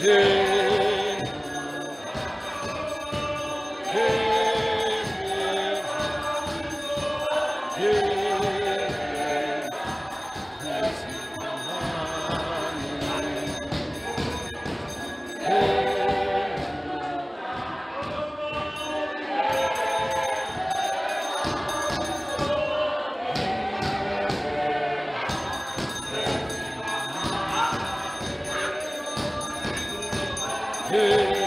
Yeah. Yeah.